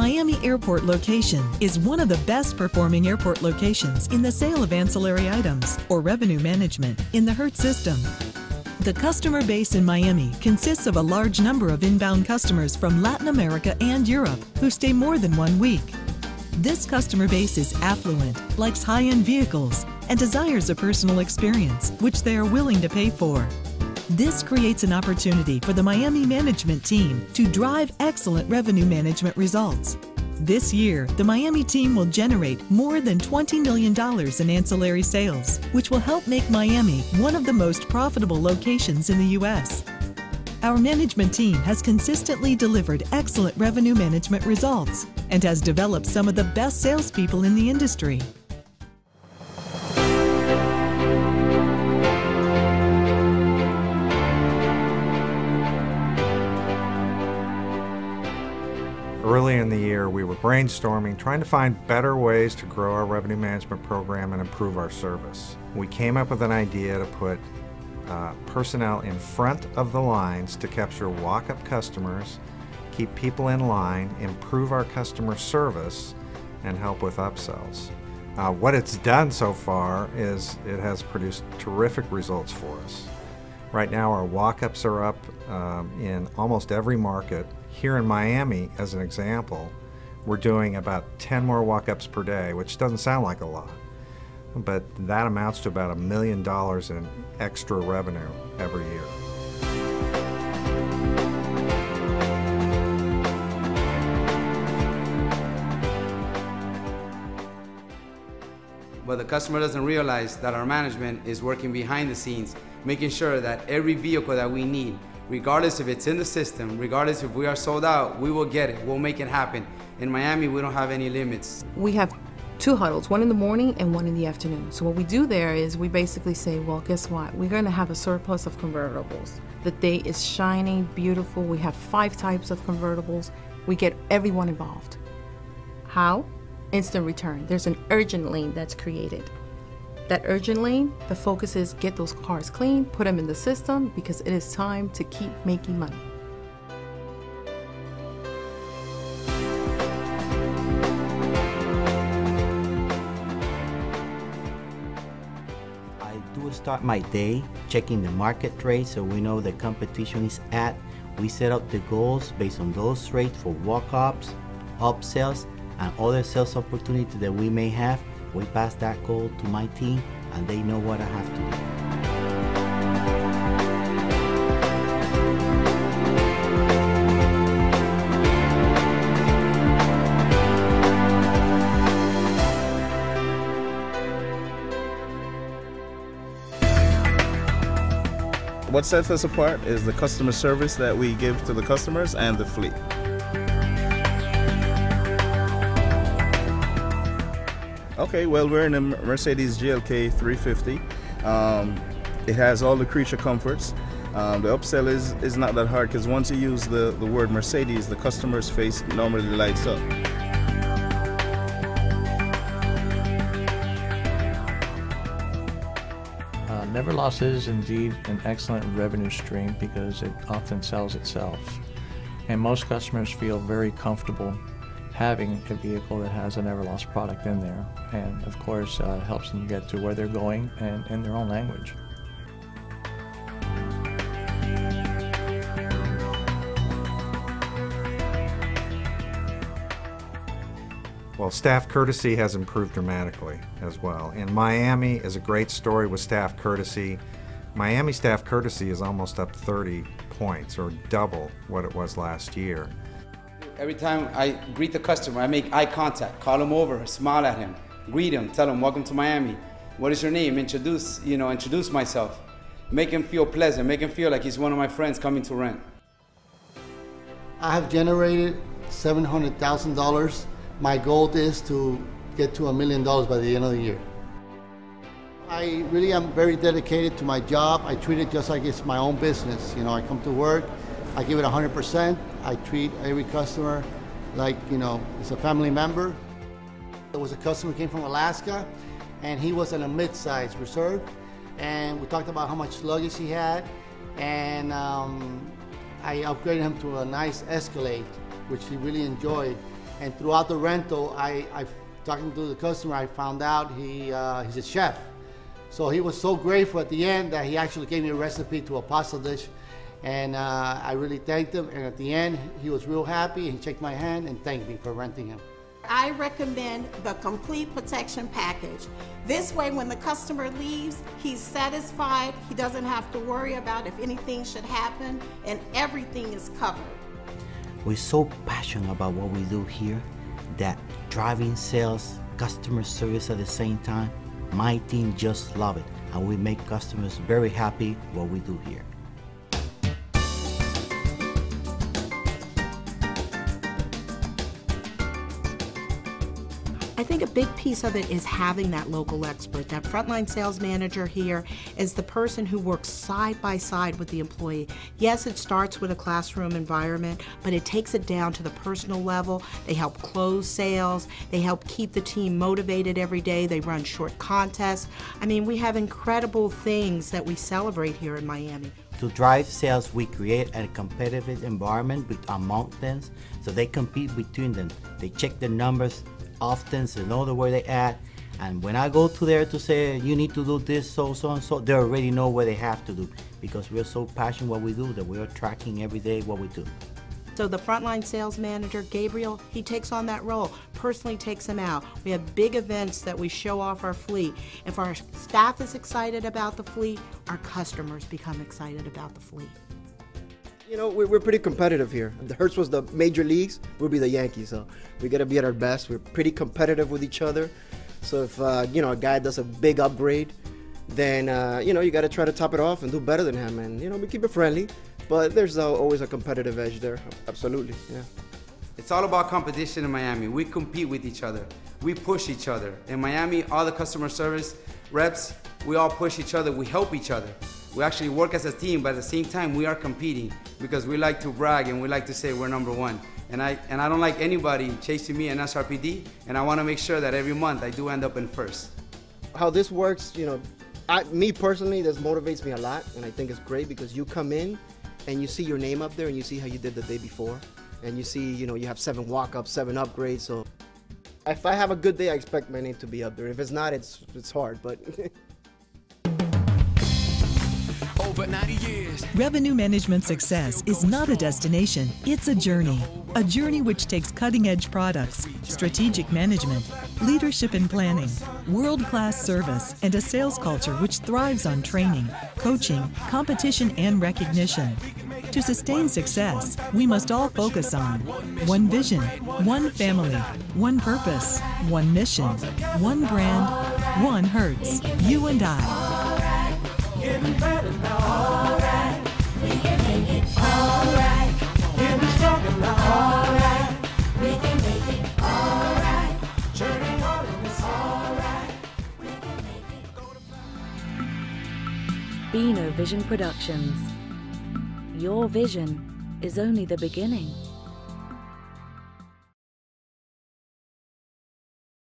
Miami Airport location is one of the best performing airport locations in the sale of ancillary items or revenue management in the Hertz system. The customer base in Miami consists of a large number of inbound customers from Latin America and Europe who stay more than one week. This customer base is affluent, likes high end vehicles, and desires a personal experience, which they are willing to pay for. This creates an opportunity for the Miami management team to drive excellent revenue management results. This year, the Miami team will generate more than $20 million in ancillary sales, which will help make Miami one of the most profitable locations in the U.S. Our management team has consistently delivered excellent revenue management results and has developed some of the best salespeople in the industry. Early in the year, we were brainstorming, trying to find better ways to grow our revenue management program and improve our service. We came up with an idea to put uh, personnel in front of the lines to capture walk-up customers, keep people in line, improve our customer service, and help with upsells. Uh, what it's done so far is it has produced terrific results for us. Right now, our walk-ups are up um, in almost every market. Here in Miami, as an example, we're doing about 10 more walk-ups per day, which doesn't sound like a lot, but that amounts to about a million dollars in extra revenue every year. But the customer doesn't realize that our management is working behind the scenes, making sure that every vehicle that we need, regardless if it's in the system, regardless if we are sold out, we will get it. We'll make it happen. In Miami, we don't have any limits. We have two huddles, one in the morning and one in the afternoon. So what we do there is we basically say, well, guess what? We're going to have a surplus of convertibles. The day is shining, beautiful. We have five types of convertibles. We get everyone involved. How? Instant return. There's an urgent lane that's created. That urgent lane, the focus is get those cars clean, put them in the system because it is time to keep making money. I do start my day checking the market rate so we know the competition is at. We set up the goals based on those rates for walk-ups, upsells, and other sales opportunities that we may have. We pass that goal to my team and they know what I have to do. What sets us apart is the customer service that we give to the customers and the fleet. Okay, well, we're in a Mercedes GLK 350. Um, it has all the creature comforts. Um, the upsell is, is not that hard because once you use the, the word Mercedes, the customer's face normally lights up. Uh, NeverLost is indeed an excellent revenue stream because it often sells itself. And most customers feel very comfortable having a vehicle that has a NeverLost product in there. And of course, uh, helps them get to where they're going and in their own language. Well, staff courtesy has improved dramatically as well. And Miami is a great story with staff courtesy. Miami staff courtesy is almost up 30 points, or double what it was last year. Every time I greet the customer, I make eye contact, call him over, smile at him, greet him, tell him, welcome to Miami. What is your name? Introduce, you know, introduce myself. Make him feel pleasant, make him feel like he's one of my friends coming to rent. I have generated $700,000. My goal is to get to a million dollars by the end of the year. I really am very dedicated to my job. I treat it just like it's my own business. You know, I come to work, I give it 100%. I treat every customer like, you know, it's a family member. There was a customer who came from Alaska, and he was in a mid-size reserve. And we talked about how much luggage he had, and um, I upgraded him to a nice Escalade, which he really enjoyed. And throughout the rental, I, I talking to the customer, I found out he, uh, he's a chef. So he was so grateful at the end that he actually gave me a recipe to a pasta dish. And uh, I really thanked him. And at the end, he was real happy. He shook my hand and thanked me for renting him. I recommend the complete protection package. This way, when the customer leaves, he's satisfied. He doesn't have to worry about if anything should happen, and everything is covered. We're so passionate about what we do here that driving sales, customer service at the same time, my team just love it, and we make customers very happy what we do here. I think a big piece of it is having that local expert. That frontline sales manager here is the person who works side by side with the employee. Yes, it starts with a classroom environment, but it takes it down to the personal level. They help close sales, they help keep the team motivated every day, they run short contests. I mean, we have incredible things that we celebrate here in Miami. To drive sales, we create a competitive environment among them so they compete between them. They check the numbers often, so know the where they at. And when I go to there to say you need to do this, so so and so, they already know what they have to do because we're so passionate what we do that we are tracking every day what we do. So the frontline sales manager, Gabriel, he takes on that role, personally takes them out. We have big events that we show off our fleet. If our staff is excited about the fleet, our customers become excited about the fleet. You know, we're, we're pretty competitive here. If the Hertz was the major leagues, we'll be the Yankees. So we got to be at our best. We're pretty competitive with each other. So if, uh, you know, a guy does a big upgrade, then, uh, you know, you got to try to top it off and do better than him. And, you know, we keep it friendly, but there's uh, always a competitive edge there. Absolutely, yeah. It's all about competition in Miami. We compete with each other. We push each other. In Miami, all the customer service reps, we all push each other. We help each other we actually work as a team, but at the same time, we are competing because we like to brag and we like to say we're number one. And I, and I don't like anybody chasing me in SRPD, and I want to make sure that every month I do end up in first. How this works, you know, I, me personally, this motivates me a lot, and I think it's great because you come in and you see your name up there and you see how you did the day before, and you see, you know, you have seven walk-ups, seven upgrades. So if I have a good day, I expect my name to be up there. If it's not, it's it's hard, but. over 90 years. Revenue management success is not a destination, it's a journey. A journey which takes cutting edge products, strategic management, leadership and planning, world class service, and a sales culture which thrives on training, coaching, competition, and recognition. To sustain success, we must all focus on one vision, one family, one purpose, one mission, one brand, one Hertz, you and I. Beano Vision Productions. Your vision is only the beginning.